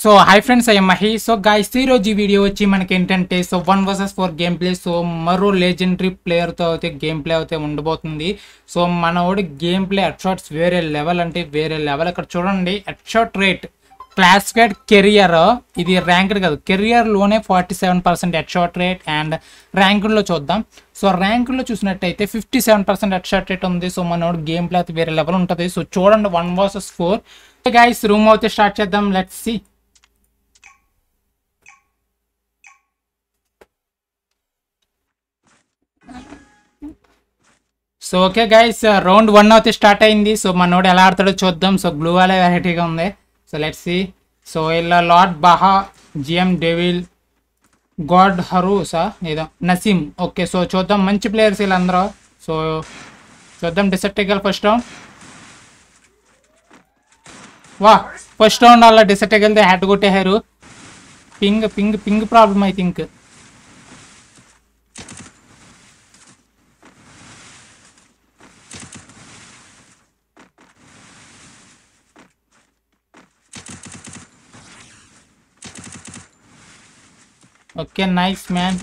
So hi friends అయ్య Mahi so guys ఈరోజు ఈ వీడియో వచ్చి మనకి ఏంటంటే so one versus four game play so మరో లెజెండరీ ప్లేయర్తో అయితే గేమ్ ప్లే అయితే ఉండబోతుంది. సో మనోడి గేమ్ ప్లే షాట్స్ వేరే లెవెల్ అంటే వేరే లెవెల్ ఇక్కడ చూడండి. షాట్ రేట్ క్లాసిఫైడ్ కెరియర్ ఇది ర్యాంక్డ్ కాదు. కెరియర్లోనే forty seven percent shot rate and ర్యాంకుల్లో చూద్దాం. సో ర్యాంకుల్లో చూసినట్టయితే fifty seven percent shot rate ఉంది. సో మనోడు గేమ్ ప్లే అయితే వేరే లెవెల్ ఉంటుంది. సో చూడండి one versus four guys room అయితే స్టార్ట్ చేద్దాం. Let's see so okay guys round one అయితే స్టార్ట్ అయింది. సో మనోడు ఎలా ఆడతాడో చూద్దాం. సో గ్లూ వాళ్ళే వెరైటీగా ఉంది. సో లెట్స్ సి సో ఇలా లార్డ్ బహా జిఎం డెవిల్ గాడ్ హరూసా ఏదో నసీమ్ ఓకే సో చూద్దాం. మంచి ప్లేయర్స్ వీళ్ళందరూ. సో చూద్దాం డిసెక్టికల్ ఫస్ట్ రౌండ్ వా ఫస్ట్ రౌండ్ అలా డిసెక్టికల్తో హ్యాట్ కొట్టేశారు. Ping ping ping problem I think okay nice man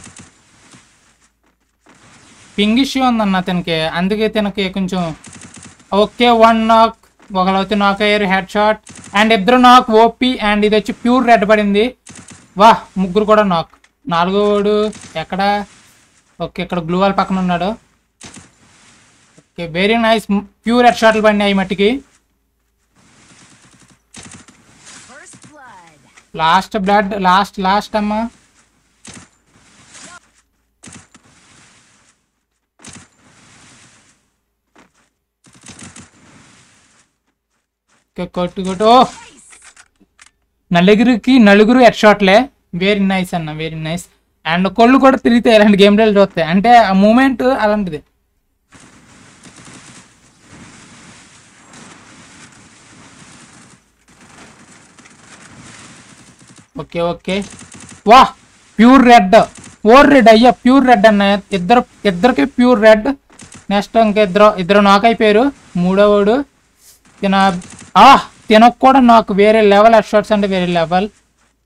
ping issue ఉందన్న అతనికి అందుకే తనకి కొంచెం ఓకే వన్ నాక్ ఒకళ్ళైతే నాక్ అయ్యారు హెడ్ షాట్ అండ్ ఇద్దరు నాక్ ఓపీ అండ్ ఇది వచ్చి ప్యూర్ రెడ్ పడింది. వా ముగ్గురు కూడా నాక్ నాలుగోడు ఎక్కడ? ఓకే ఇక్కడ గ్లూ వాల్ పక్కన ఉన్నాడు. Okay very nice pure head షాట్లు పడినాయి మట్టికి. లాస్ట్ బ్లడ్ లాస్ట్ లాస్ట్ అమ్మా. ఓకే, కొట్టు కొట్టు. ఓ! నలుగురికి నలుగురు హెడ్ షాట్లే వెరీ నైస్ అన్న వెరీ నైస్ అండ్ కొళ్ళు కూడా తిరిగితే ఇలాంటి గేమ్ ప్లేలు చూస్తాయి అంటే ఆ మూమెంట్ అలాంటిది. Okay okay. వా! Pure red. ఓర్ రెడ్ అయ్యా ప్యూర్ రెడ్ అన్న. ఇద్దరు ఇద్దరికి ప్యూర్ రెడ్. నెక్స్ట్ ఇంకా ఇద్దరు ఇద్దరు నాకైపోయారు అయిపోయారు. మూడోవాడు తిన ఆ తినకు కూడా నాకు వేరే లెవెల్ హెడ్ షాట్స్ అంటే వేరే level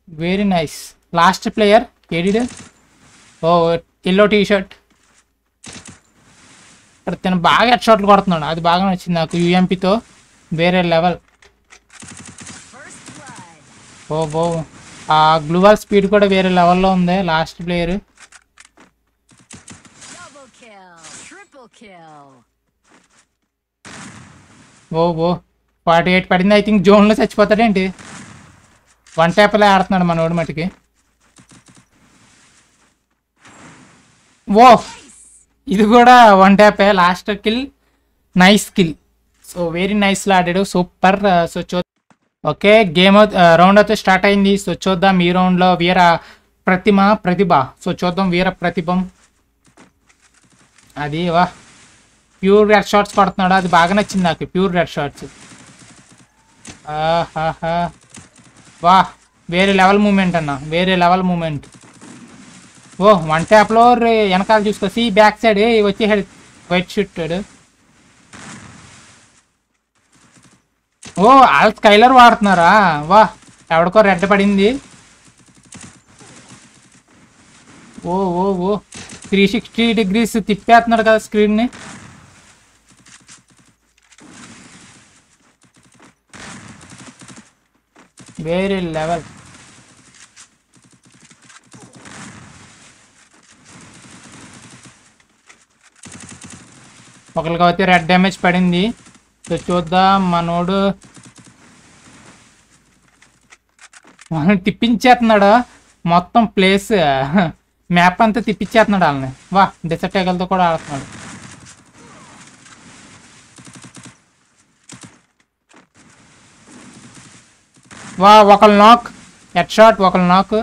very nice last player ఏడిడు ఓ ఎల్లో టీ షర్ట్ ఇక్కడ తిన బాగా హెడ్ షాట్లు కొడుతున్నాడు. అది బాగా నచ్చింది నాకు యూఎంపీతో వేరే లెవెల్. ఓ బో ఆ గ్లూవాల్ స్పీడ్ కూడా వేరే లెవెల్లో ఉంది. Last player. ఓ ఓ. ఫార్టీ ఎయిట్ పడింది ఐ థింక్ జోన్లో చచ్చిపోతాడేంటి? వన్ ట్యాప్లే ఆడుతున్నాడు మన ఓడి మటుకి. ఓ ఇది కూడా one ట్యాపే last kill nice kill so very నైస్లో ఆడాడు సూపర్ సో చూ ఓకే గేమ్ రౌండ్ అయితే స్టార్ట్ అయింది. సో చూద్దాం ఈ రౌండ్లో వీర ప్రతిమ ప్రతిభ. సో చూద్దాం వీర ప్రతిభం. అది వా. ప్యూర్ రెడ్ షార్ట్స్ కొడుతున్నాడు. అది బాగా నచ్చింది నాకు ప్యూర్ రెడ్ షార్ట్స్ వా వేరే లెవెల్ మూమెంట్ అన్న వేరే లెవెల్ మూమెంట్. ఓ వన్ ట్యాప్లో వెనకాల చూసుకో. సి బ్యాక్ సైడ్ వచ్చేసాడు. వైట్ షూట్ ఓ వాళ్ళు స్కైలర్ వాడుతున్నారా? వా ఎవడికో రెడ్ పడింది. ఓ ఓ ఓ. త్రీ సిక్స్టీ డిగ్రీస్ తిప్పేస్తున్నాడు కదా స్క్రీన్ని వేరే లెవెల్. ఒకరికి అయితే రెడ్ డ్యామేజ్ పడింది. సో చూద్దాం మనోడు. మనం తిప్పించేస్తున్నాడు మొత్తం ప్లేస్ మ్యాప్ అంతా తిప్పించేస్తున్నాడు వాళ్ళని. వా డిసర్టేగల్తో కూడా ఆడుతున్నాడు. ఒకళ్ళు నాక్ హెడ్ షాట్ ఒకళ్ళు నాక్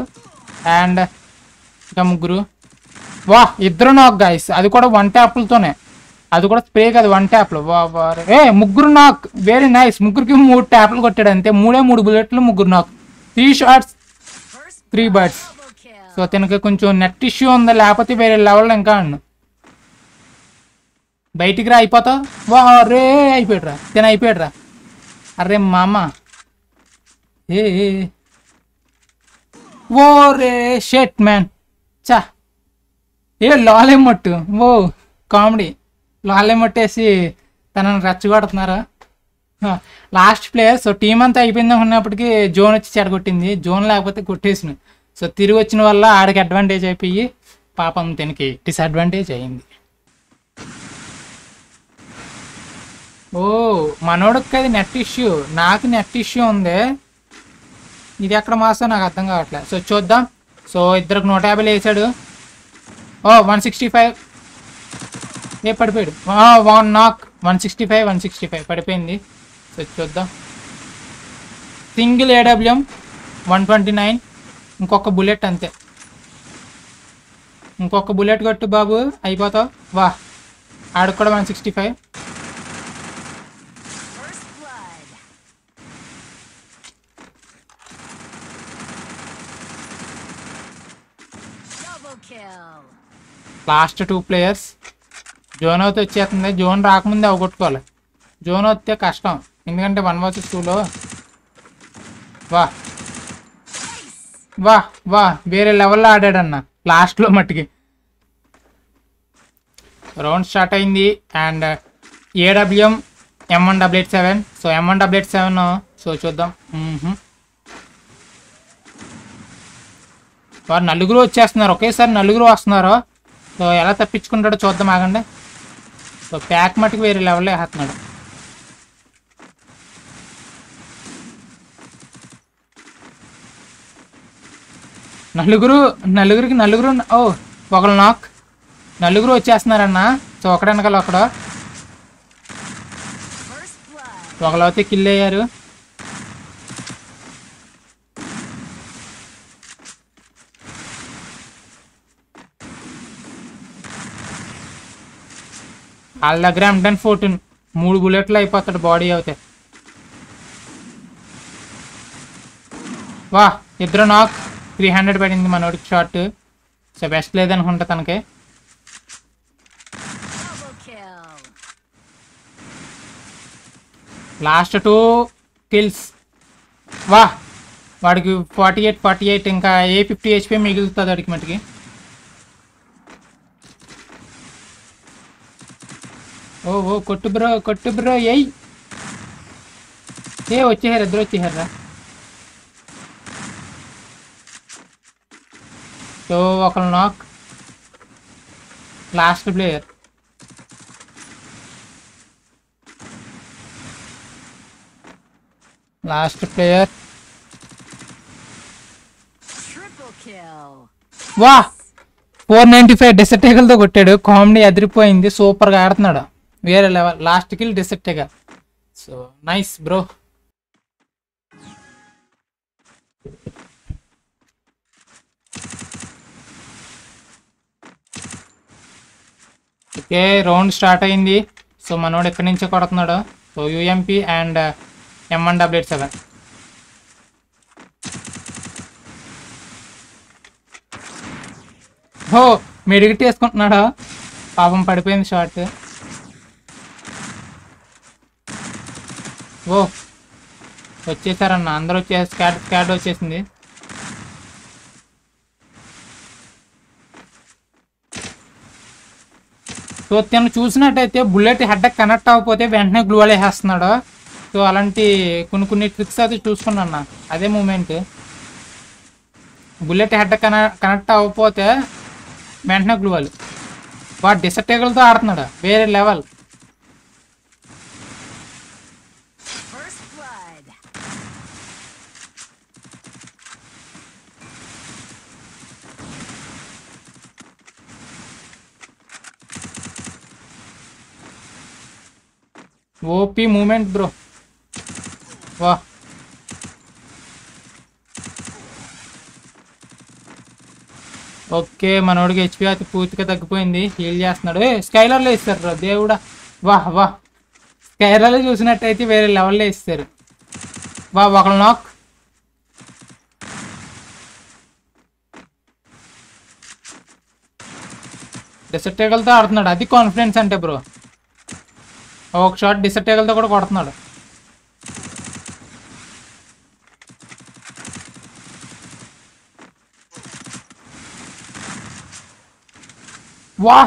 అండ్ ఇంకా ముగ్గురు వా ఇద్దరు నాక్ గాయస్ అది కూడా వన్ ట్యాప్లతోనే అది కూడా స్ప్రే కాదు వన్ ట్యాప్లో వా వా ఏ ముగ్గురు నాక్ వెరీ నైస్ ముగ్గురికి మూడు ట్యాప్లు కొట్టాడు అంతే. మూడే మూడు బుల్లెట్లు ముగ్గురు knock three shots three birds so తనకి కొంచెం నెట్ ఇష్యూ ఉంది లేకపోతే వేరే లెవెల్ ఇంకా అన్ను. బయటికి రా అయిపోతావు? వా రే అయిపోయాడు రా తిన అయిపోయాడు రా అరే మామ. ఏ ఓరే ఓ రే షెట్ మ్యాన్ చా ఏ లాలెమ్మట్టు ఓ కామెడీ. లాలెమ్మట్టేసి తనని రెచ్చగొడుతున్నారు? లాస్ట్ ప్లేయర్ సో టీం అంతా అయిపోయింది ఉన్నప్పటికీ జోన్ వచ్చి చెడగొట్టింది. జోన్ లేకపోతే కొట్టేసిన. సో తిరిగి వచ్చిన వల్ల ఆడికి అడ్వాంటేజ్ అయిపోయి పాపం దీనికి డిసడ్వాంటేజ్ అయింది. ఓ మనోడికి అది నెట్ ఇష్యూ నాకు నెట్ ఇష్యూ ఉంది ఇది ఎక్కడ మాసం నాకు అర్థం కావట్లేదు. సో చూద్దాం. సో ఇద్దరికి నూట యాభై వేసాడు. ఓ వన్ సిక్స్టీ ఫైవ్. ఏ పడిపోయాడు. One knock. One sixty five one sixty five. పడిపోయింది. సో చూద్దాం. Single AWM one twenty nine. ఇంకొక బుల్లెట్ అంతే. ఇంకొక బుల్లెట్ కొట్టు బాబు. అయిపోతావు. వా. ఆడు కూడా one sixty five. Last two players. Zone అయితే వచ్చేస్తుంది. జోన్ రాకముందే అవగొట్టుకోవాలి. జోన్ వస్తే కష్టం. ఎందుకంటే వన్ వర్సెస్ టూలో వా. వా వా. వేరే లెవెల్లో ఆడాడన్న. లాస్ట్లో మట్టుకి. రౌండ్ స్టార్ట్ అయింది. And AWM M one double eight seven. So M one double eight seven so చూద్దాం. వారు నలుగురు వచ్చేస్తున్నారు. ఒకేసారి నలుగురు వస్తున్నారు. సో ఎలా తప్పించుకుంటాడో చూద్దాం ఆగండి. సో ప్యాక్ మటుకు వేరే లెవెల్లో వేస్తున్నాడు. నలుగురు నలుగురికి నలుగురు ఓ ఒకళ్ళు నాక్ నలుగురు వచ్చేస్తున్నారన్న. సో ఒకడనకలు ఒకడు. First ఒకళ్ళు అయితే కిల్ అయ్యారు. వాళ్ళ దగ్గర ఎంటన్ ఫోర్టీన్ మూడు బుల్లెట్లు అయిపోతాడు బాడీ అవుతే వా ఇద్దరు నాక్ త్రీ హండ్రెడ్ పడింది మనోడికి షార్ట్ సో బెస్ట్ లేదనుకుంటా తనకి. లాస్ట్ టూ కిల్స్ వా వాడికి ఫార్టీ ఎయిట్ ఫార్టీ ఎయిట్ ఇంకా ఏ ఫిఫ్టీ హెచ్పి మిగులుతుంది వాడికి మటుకి. ఓ ఓ కొట్టు బ్రో కొట్టు బ్రో ఎయ్ ఏ వచ్చేసారు ఇద్దరు వచ్చేసారా సో ఒకళ్ళు knock last player last player Triple kill. వా ఫోర్ నైంటీ ఫైవ్ డిసెక్టేగల్తో కొట్టాడు కామెడీ అదిరిపోయింది సూపర్గా ఆడుతున్నాడు వేరే level last kill డిసెక్టేగల్ so nice bro okay round start అయింది. సో మనోడు ఎక్కడి నుంచే కొడుతున్నాడు? So UMP and M N W seven హో మెడిగిట్ వేసుకుంటున్నాడా పాపం పడిపోయింది షార్ట్ ఓ వచ్చేసారన్న. అందరూ వచ్చే స్కాడ్ స్కాడ్ వచ్చేసింది. సో తను చూసినట్టయితే బుల్లెట్ హెడ్ కనెక్ట్ అవ్వకపోతే వెంటనే గ్లూ వేసేస్తున్నాడు సో అలాంటి కొన్ని కొన్ని ట్రిక్స్ అయితే చూసుకున్నా అదే మూమెంట్. బుల్లెట్ హెడ్ కన కనెక్ట్ అవ్వకపోతే వెంటనే గ్లూవాలి వాడు డిసర్టేబుల్తో ఆడుతున్నాడు. వేరే లెవెల్. OP moment bro. వా. ఓకే మనోడికి హెచ్పి అయితే పూర్తిగా తగ్గిపోయింది. హీల్ చేస్తున్నాడు. ఏ స్కైలర్లో ఇస్తారు రా దేవుడా. వా వా. స్కైలర్లో చూసినట్టయితే వేరే లెవెల్లో ఇస్తారు వా ఒకళ్ళు నాక్ డిసర్టేగల్తో ఆడుతున్నాడు. అది కాన్ఫిడెన్స్ అంటే బ్రో. ఒక షాట్ డిసెట్టేగలతో కూడా కొడుతున్నాడు. వా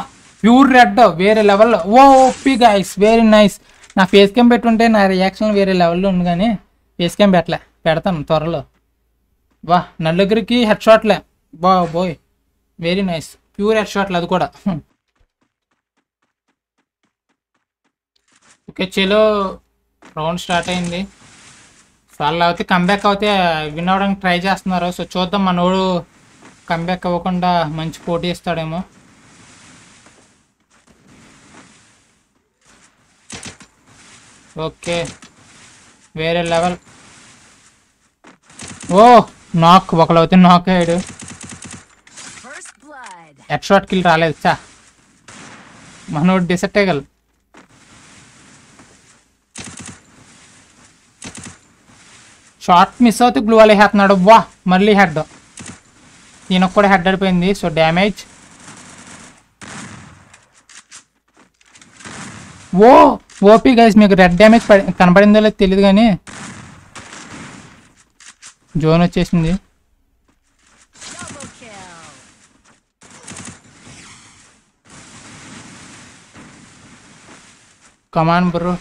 ప్యూర్ రెడ్ వేరే లెవెల్లో ఓ ఓపీ గైస్ వెరీ నైస్ నా ఫేస్ క్యామ్ పెట్టుంటే నా రియాక్షన్ వేరే లెవెల్లో ఉంది కానీ ఫేస్ క్యామ్ పెట్టలే. పెడతాను త్వరలో. వా నలుగురికి హెడ్ షాట్లే బా boy very nice pure head షాట్లు అది కూడా. ఓకే చలో రౌండ్ స్టార్ట్ అయింది. వాళ్ళు అయితే కంబ్యాక్ అయితే విన్ అవ్వడానికి ట్రై చేస్తున్నారు. సో చూద్దాం మనోడు కంబ్యాక్ అవ్వకుండా మంచి పోటీ ఇస్తాడేమో. ఓకే వేరే లెవెల్ ఓ నాక్ ఒకళ్ళైతే నాక్ అయ్యాడు. షాట్ కిల్ రాలేదు. చా మనోడు డిసెట్టేగలరు షార్ట్ మిస్ అవుతూ గ్లూ వాళ్ళు వేస్తున్నాడు వా మళ్ళీ హెడ్ ఈయనకు కూడా హెడ్ అడిపోయింది. సో డ్యామేజ్ ఓ ఓపీ గైస్ మీకు రెడ్ డ్యామేజ్ కనబడిందో లేదో తెలియదు కానీ. జోన్ వచ్చేసింది. Come on bro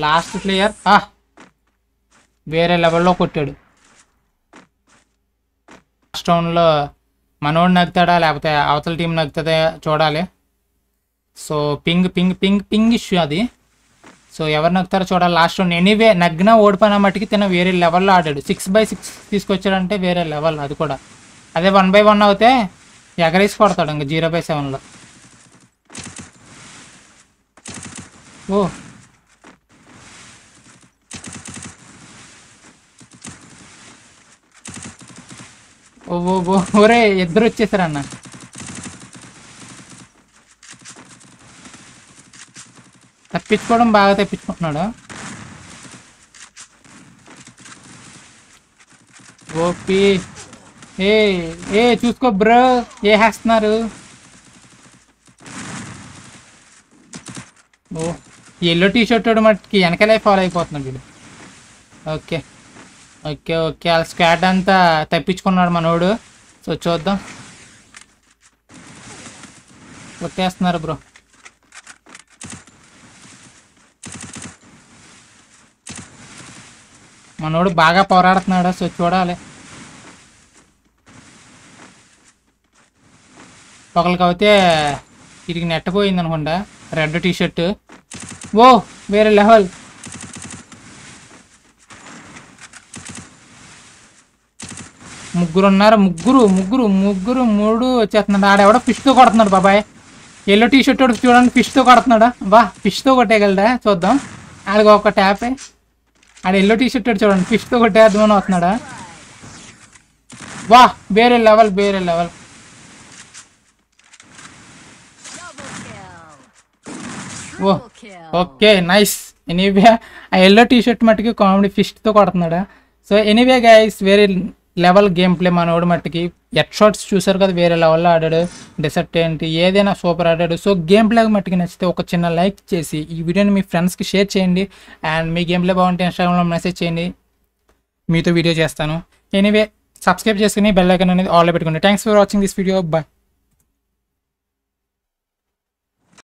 last player. ఆ. వేరే లెవెల్లో కొట్టాడు. లాస్ట్ రౌండ్లో మనోడు నగ్గుతాడా? లేకపోతే అవతల టీం నగ్గుతుందా చూడాలి. So ping ping ping ping issue అది. సో ఎవరు నగ్గుతారో చూడాలి. లాస్ట్ రౌండ్ ఎనీవే నగ్గినా ఓడిపోయిన మట్టికి తిన వేరే లెవెల్లో ఆడాడు. సిక్స్ బై సిక్స్ తీసుకొచ్చాడంటే వేరే లెవెల్ అది కూడా. అదే వన్ బై వన్ అవుతే ఎగరేసి కొడతాడు ఇంకా జీరో బై సెవెన్లో. ఓ. ఓ ఓ ఓ, ఒరే ఇద్దరు వచ్చేసారన్న. తప్పించుకోవడం బాగా తప్పించుకుంటున్నాడు? ఓపి. ఏ ఏ చూసుకో బ్రో ఏ వేస్తున్నారు? ఓ ఎల్లో టీ షర్ట్ మట్టుకి వెనకలే ఫాలో అయిపోతున్నాడు వీడు. ఓకే. Okay okay. వాళ్ళ స్క్వాడ్ అంతా తప్పించుకున్నాడు మనోడు. సో చూద్దాం. కొట్టేస్తున్నారు బ్రో. మనోడు బాగా పోరాడుతున్నాడు. సో చూడాలి. ఒకరికి అయితే నెట్టపోయింది నెట్ అనుకుంటా రెడ్ టీషర్ట్. ఓ వేరే లెవెల్. ముగ్గురు ఉన్నారు ముగ్గురు ముగ్గురు ముగ్గురు మూడు వచ్చేస్తున్నాడు ఆడెవడో ఫిష్తో కొడుతున్నాడు బాబాయ్. ఎల్లో టీ షర్ట్ చూడండి ఫిష్తో కొడుతున్నాడా? బా ఫిష్తో కొట్టేయగలడా? చూద్దాం. ఆడికి ఒక ట్యాపే ఆడ ఎల్లో టీ షర్ట్ చూడండి ఫిష్తో కొట్టేద్దామని వస్తున్నాడా? వా వేరే లెవెల్ వేరే లెవెల్ ఓ ఓకే నైస్ ఎనీవే ఆ ఎల్లో టీ షర్ట్ మట్టుకి కామెడీ ఫిష్తో కొడుతున్నాడా? సో ఎనీవే గైస్ వేరే లెవెల్ గేమ్ ప్లే మనోడు మట్టుకి. ఎట్ షాట్స్ చూసారు కదా వేరే లెవెల్లో ఆడాడు. డెసర్ట్ ఏంటి ఏదైనా సూపర్ ఆడాడు. సో గేమ్ ప్లే మట్టుకి నచ్చితే ఒక చిన్న లైక్ చేసి ఈ వీడియోని మీ ఫ్రెండ్స్కి షేర్ చేయండి. అండ్ మీ గేమ్ ప్లే బాగుంటే ఇన్స్టాగ్రామ్లో మెసేజ్ చేయండి. మీతో వీడియో చేస్తాను. ఎనీవే సబ్స్క్రైబ్ చేసుకుని బెల్ ఐకన్ అనేది ఆల్లో పెట్టుకోండి. Thanks for watching this video bye